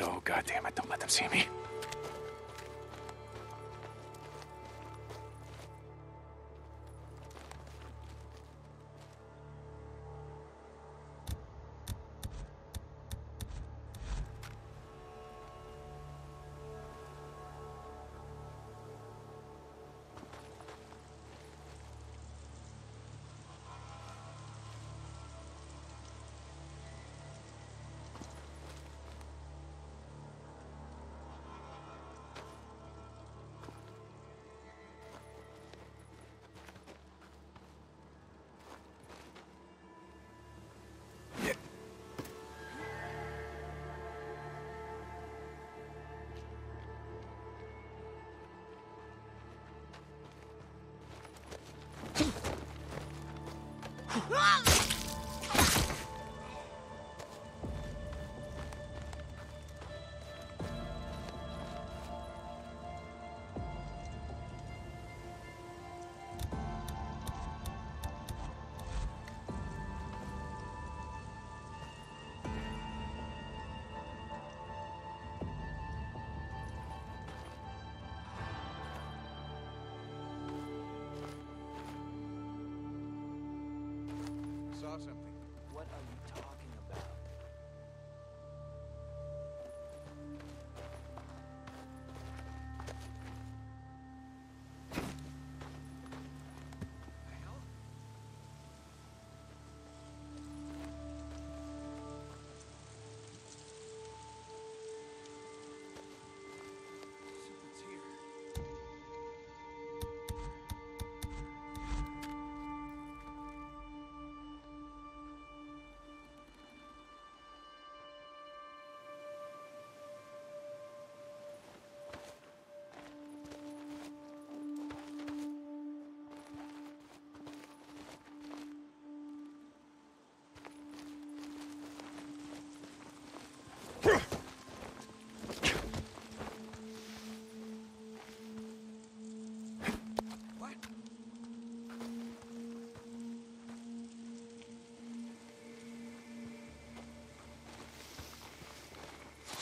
Oh, god damn it, don't let them see me. Saw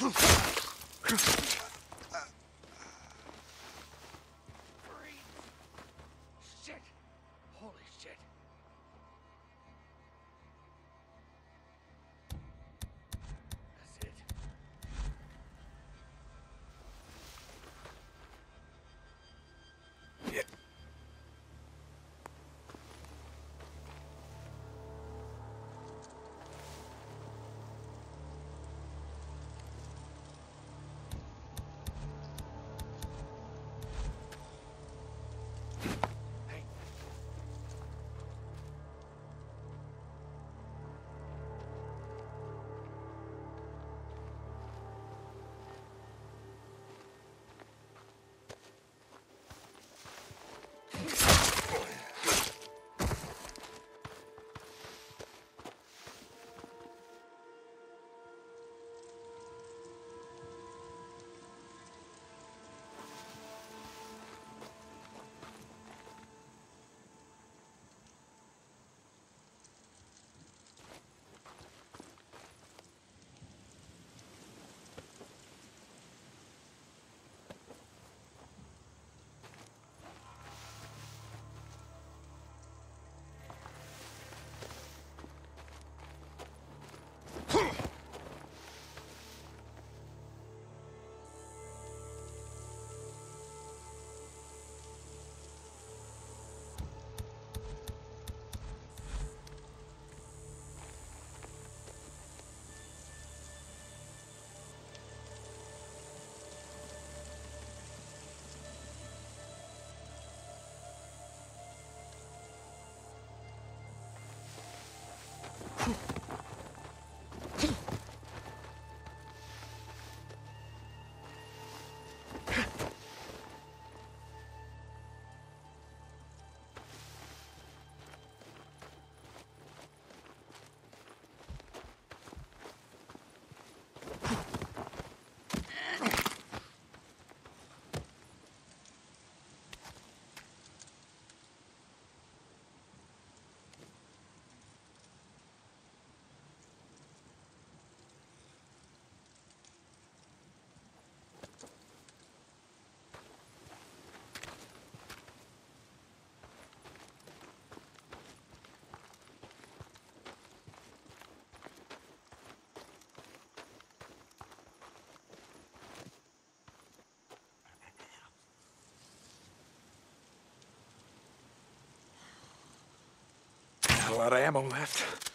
Huh. A lot of ammo left.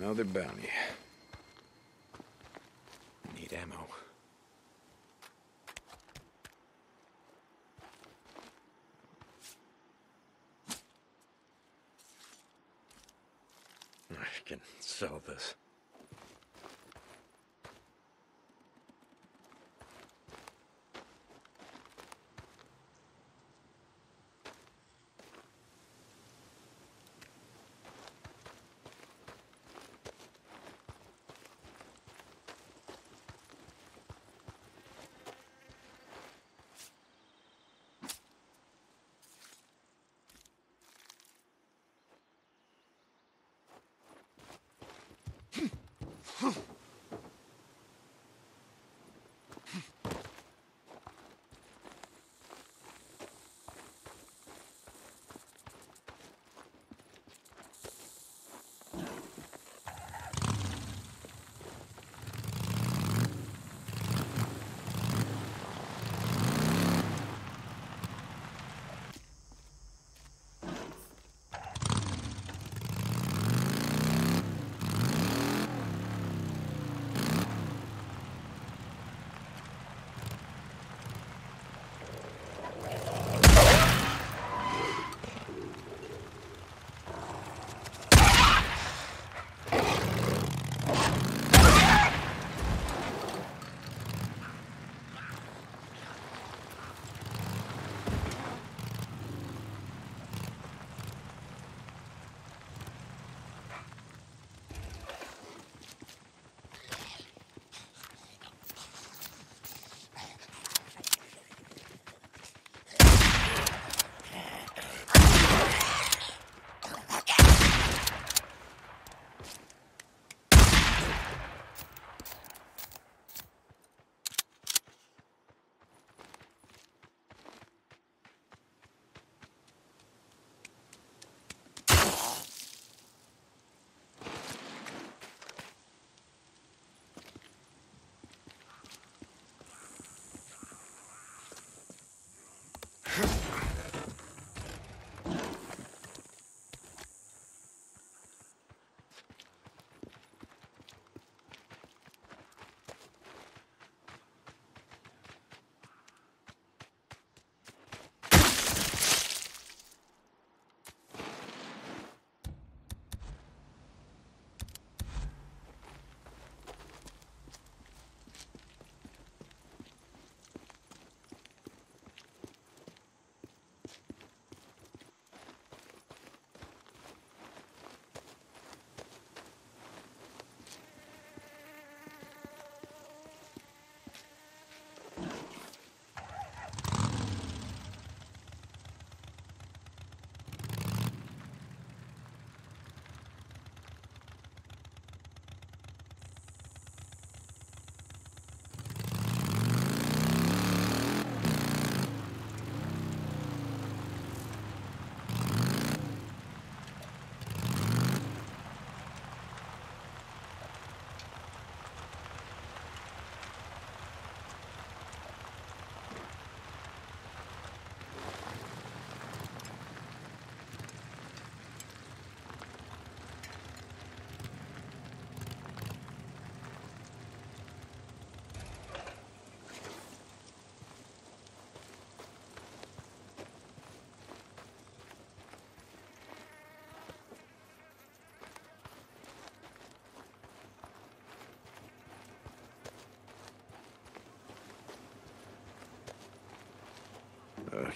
Another bounty.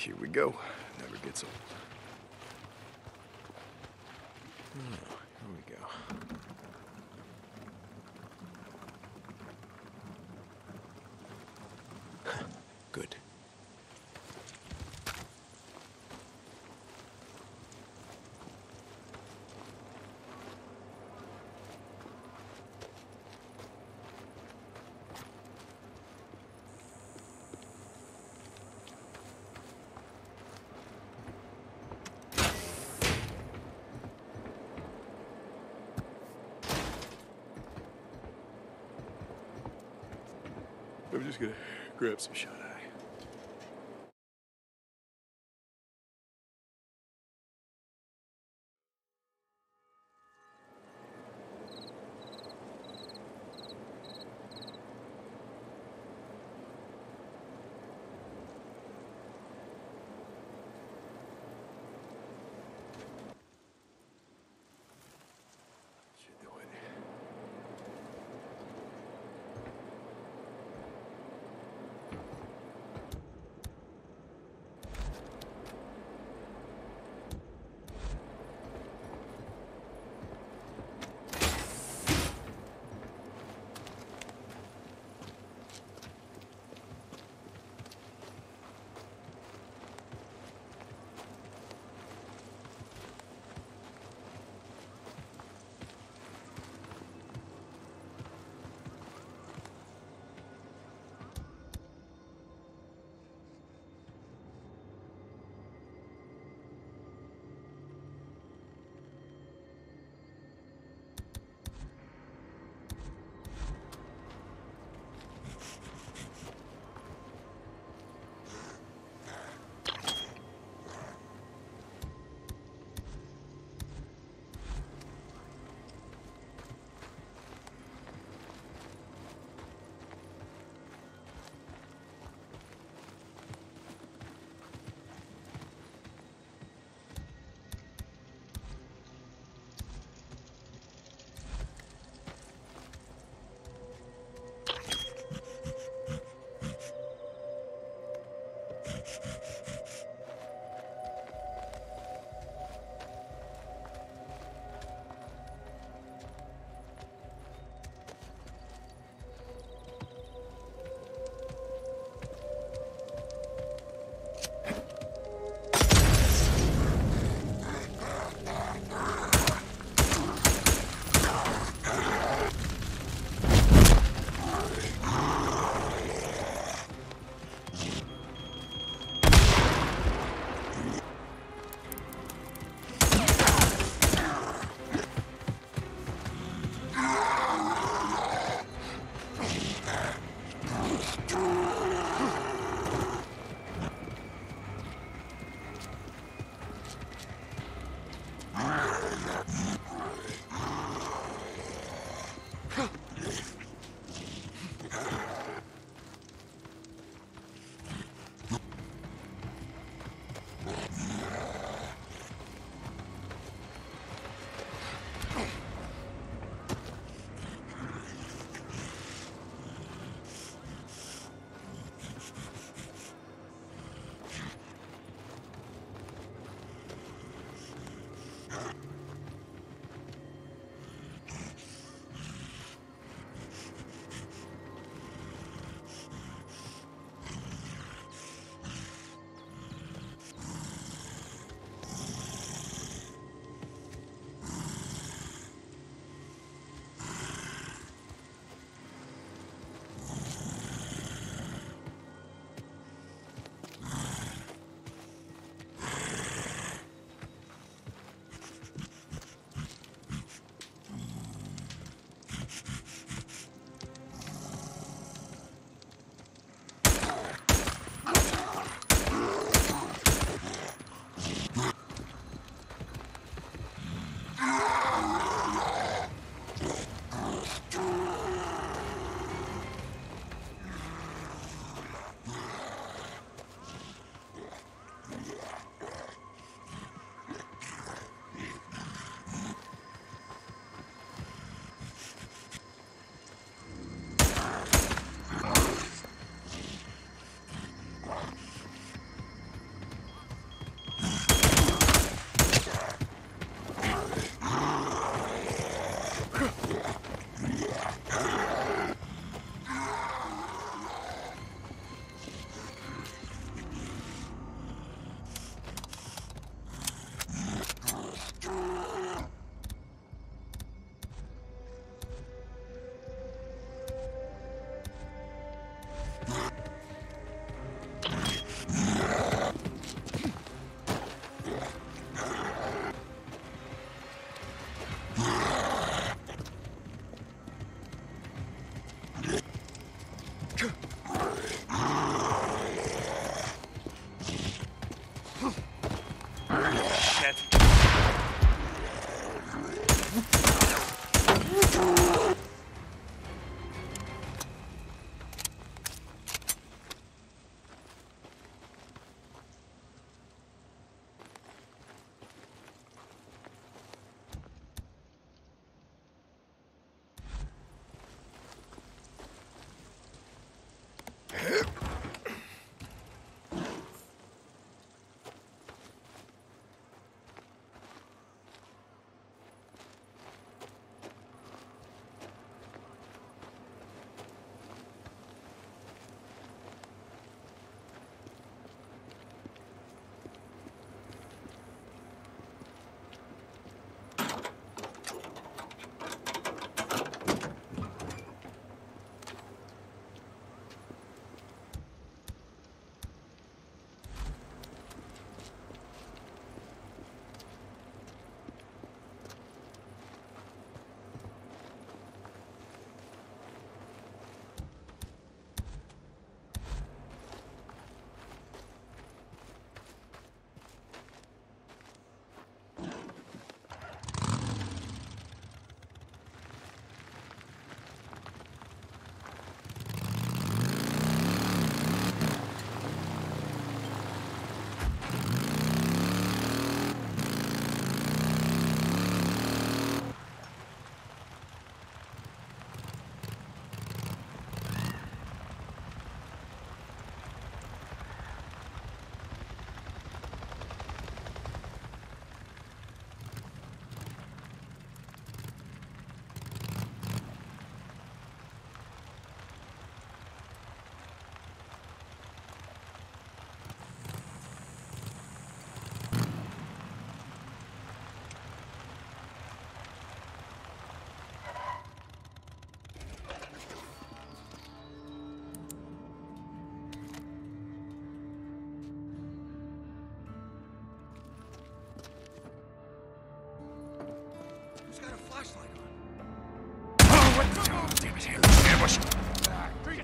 Here we go. Never gets old. Oh, here we go. Good. I'm just gonna grab some shut eye.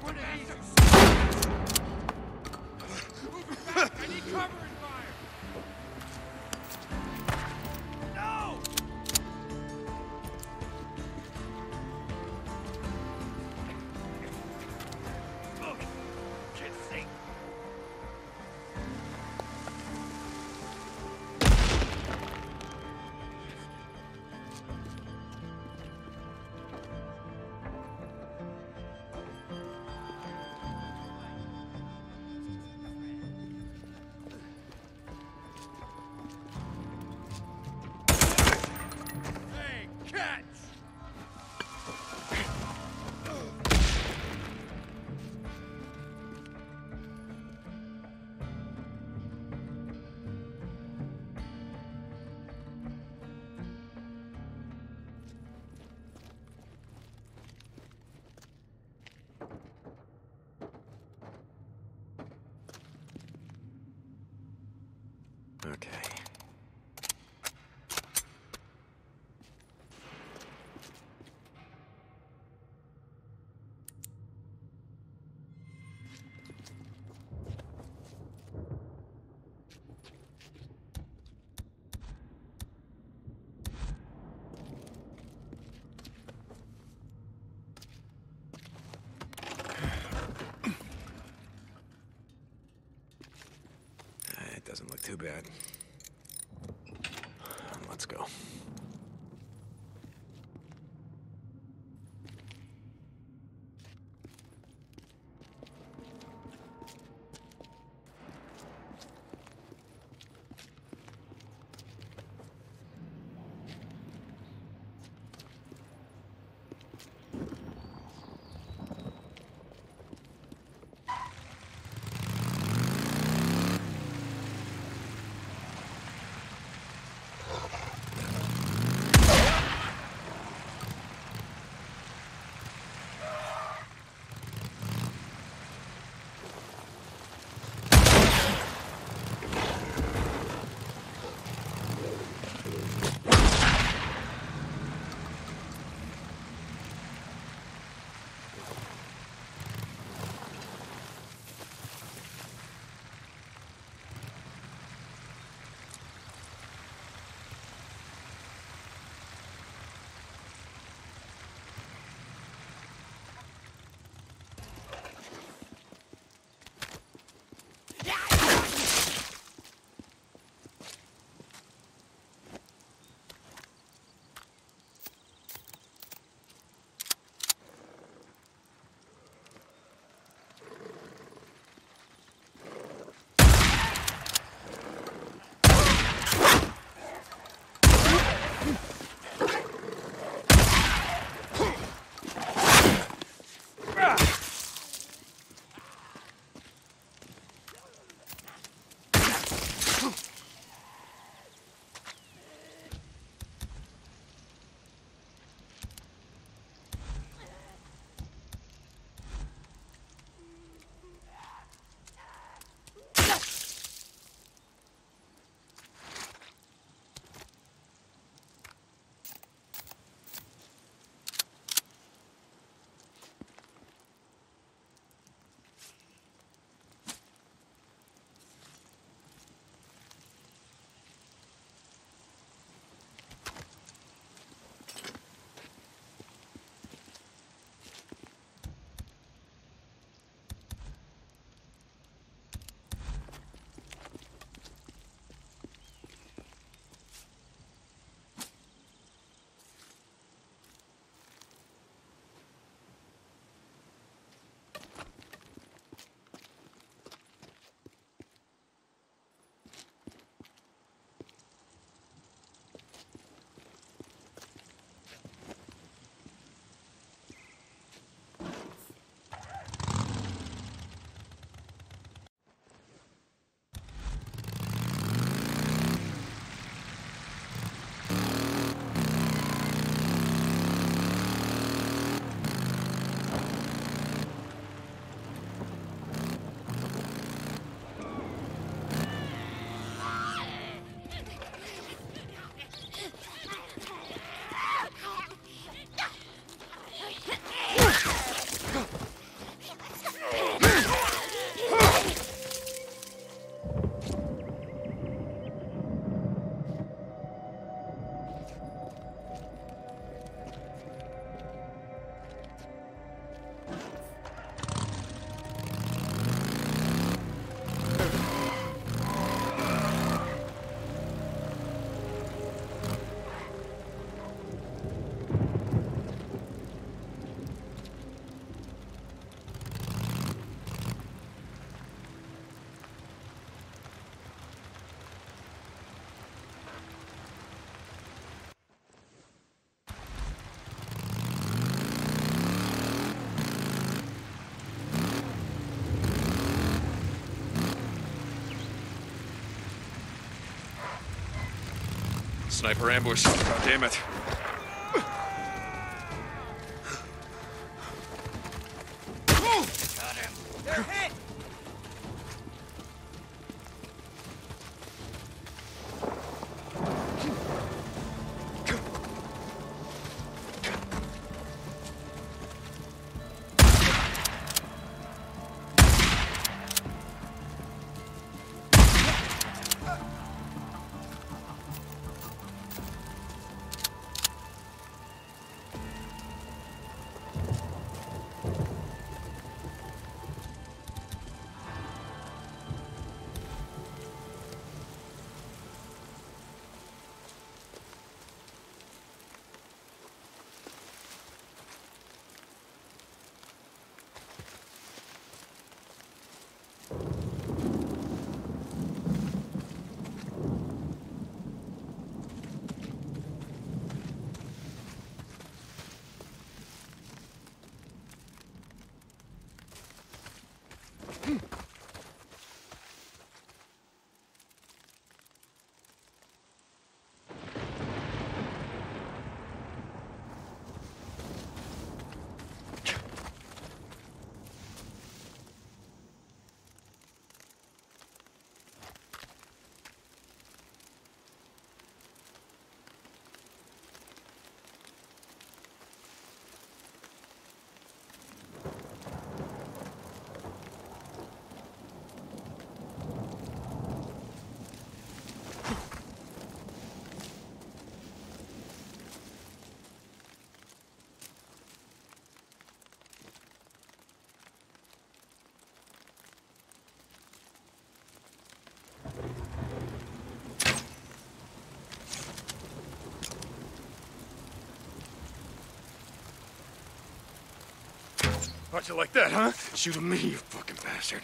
Back! I need cover doesn't look too bad. Sniper ambush. God damn it. How'd you like that, huh? Shoot at me, you fucking bastard.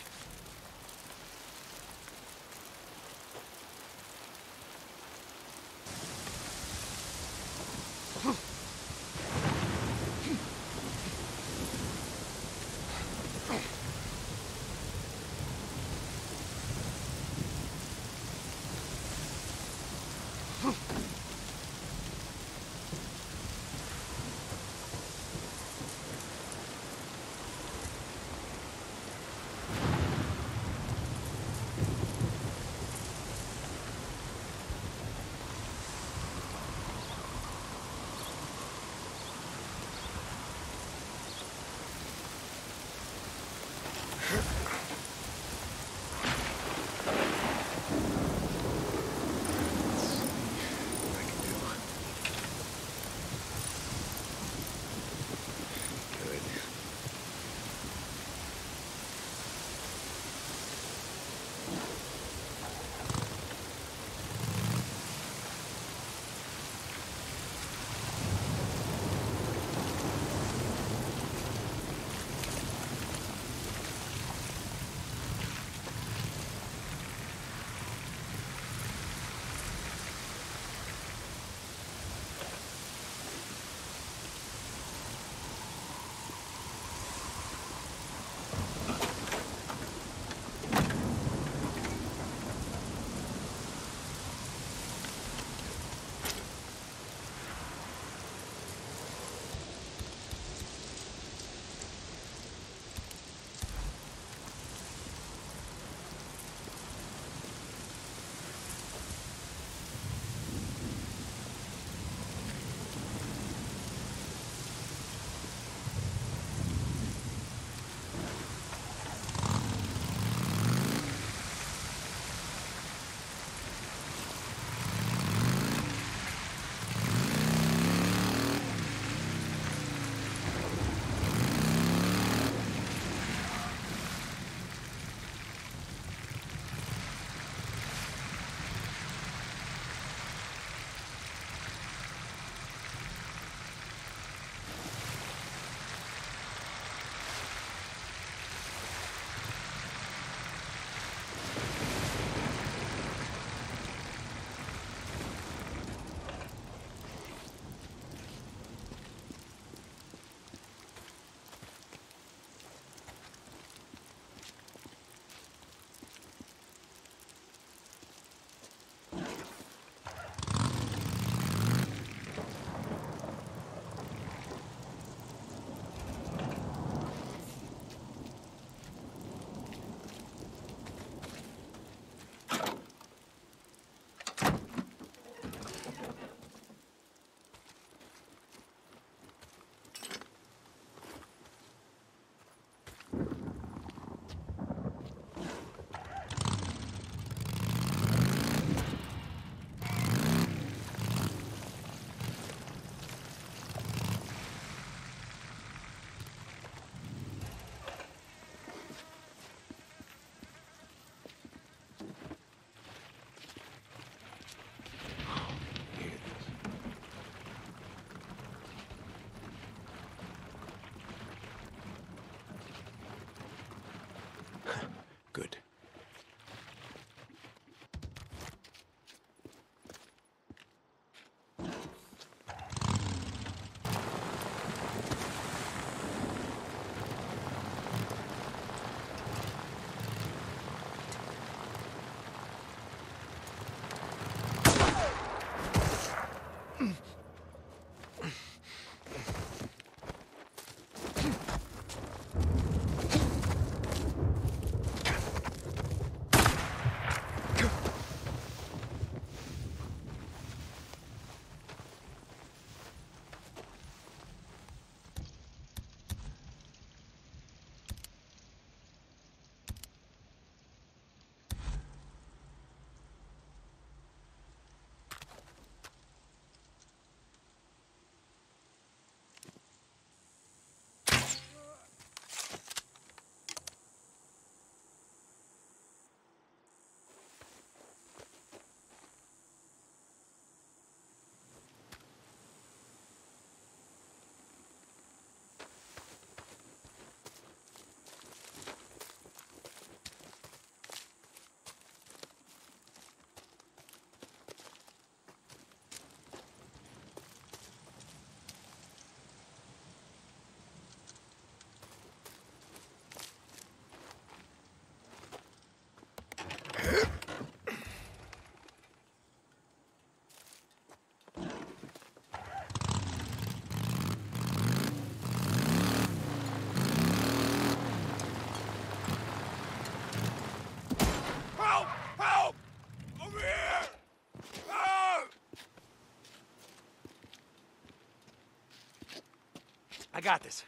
Got this.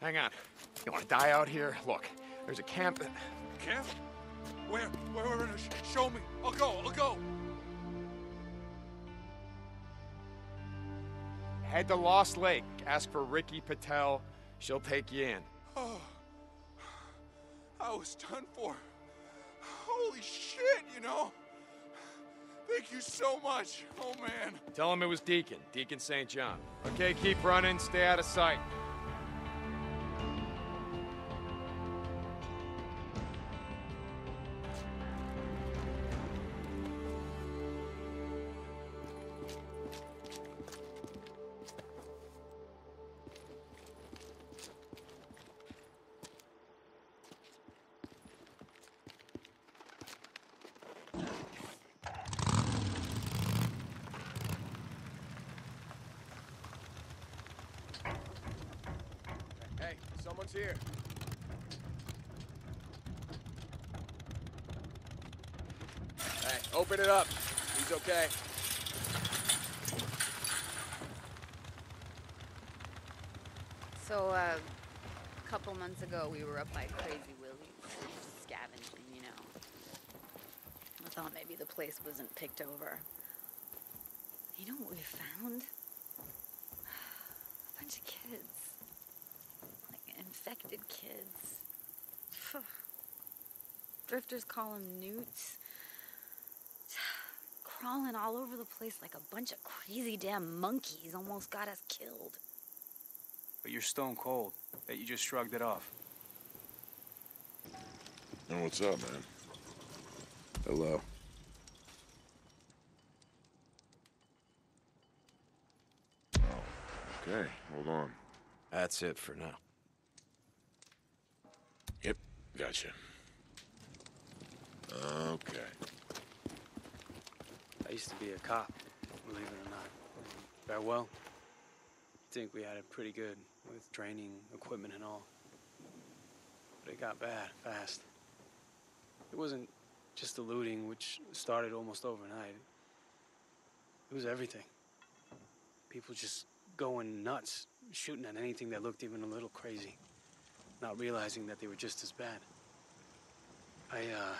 Hang on. You want to die out here? Look, there's a camp. Camp? Where? Where? Where? where? Sh- Show me. I'll go. I'll go. Head to Lost Lake. Ask for Rikki Patel. She'll take you in. Oh, I was done for. Holy shit, you know? Thank you so much. Oh, man. Tell him it was Deacon, Deacon St. John. Okay, keep running, stay out of sight. Place wasn't picked over. You know what we found? A bunch of kids. Like, infected kids. Drifters call them newts. Crawling all over the place like a bunch of crazy damn monkeys almost got us killed. But you're stone cold. That you just shrugged it off. Oh, what's up, man? Hello. Okay. Hold on. That's it for now. Yep, gotcha. Okay. I used to be a cop, believe it or not. Farewell. I think we had it pretty good with training, equipment, and all. But it got bad fast. It wasn't just the looting, which started almost overnight. It was everything. People just going nuts, shooting at anything that looked even a little crazy, not realizing that they were just as bad. I, uh,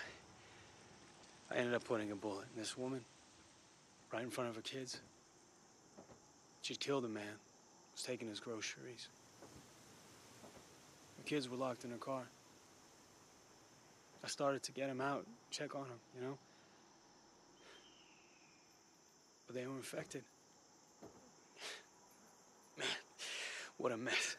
I ended up putting a bullet in this woman right in front of her kids. She'd killed a man, was taking his groceries. Her kids were locked in her car. I started to get him out, check on him, you know? But they were infected. Man, what a mess.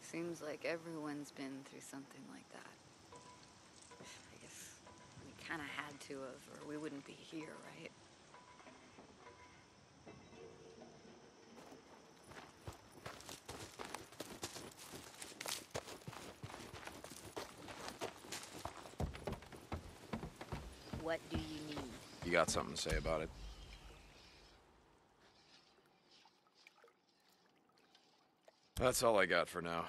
Seems like everyone's been through something like that. I guess we kind of had to have, or we wouldn't be here, right? What do you need? You got something to say about it? That's all I got for now.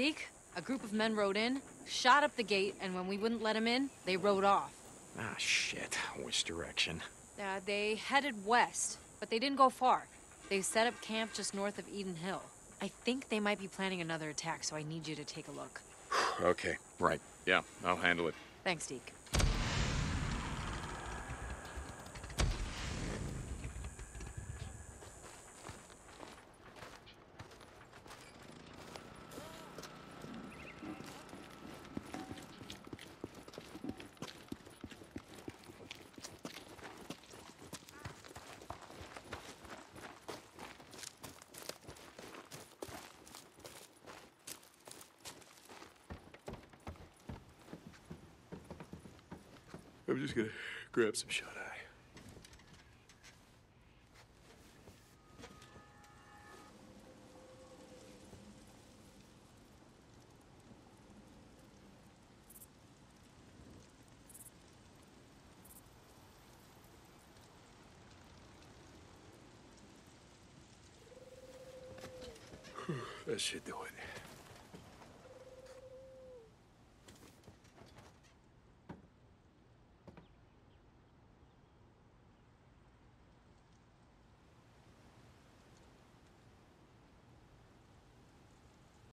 Deke, a group of men rode in, shot up the gate, and when we wouldn't let them in, they rode off. Ah, shit. Which direction? Uh, they headed west, but they didn't go far. They set up camp just north of Eden Hill. I think they might be planning another attack, so I need you to take a look. Okay, right. Yeah, I'll handle it. Thanks, Deke. Up some shut eye. that should do it.